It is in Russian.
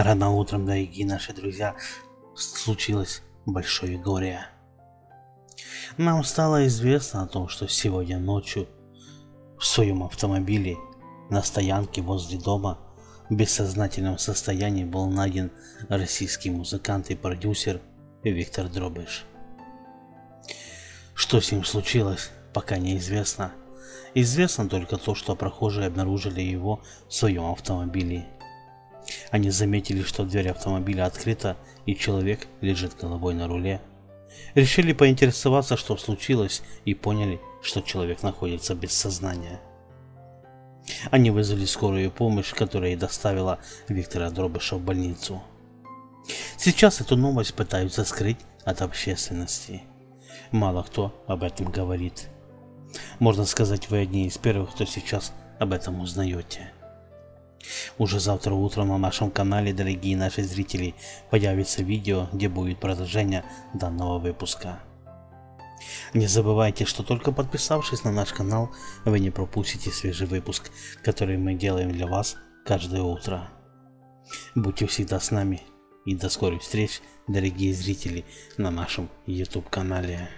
Рано утром, дорогие наши друзья, случилось большое горе. Нам стало известно о том, что сегодня ночью в своем автомобиле на стоянке возле дома в бессознательном состоянии был найден российский музыкант и продюсер Виктор Дробыш. Что с ним случилось, пока неизвестно. Известно только то, что прохожие обнаружили его в своем автомобиле. Они заметили, что дверь автомобиля открыта и человек лежит головой на руле. Решили поинтересоваться, что случилось, и поняли, что человек находится без сознания. Они вызвали скорую помощь, которая и доставила Виктора Дробыша в больницу. Сейчас эту новость пытаются скрыть от общественности. Мало кто об этом говорит. Можно сказать, вы одни из первых, кто сейчас об этом узнаете. Уже завтра утром на нашем канале, дорогие наши зрители, появится видео, где будет продолжение данного выпуска. Не забывайте, что только подписавшись на наш канал, вы не пропустите свежий выпуск, который мы делаем для вас каждое утро. Будьте всегда с нами и до скорых встреч, дорогие зрители, на нашем YouTube канале.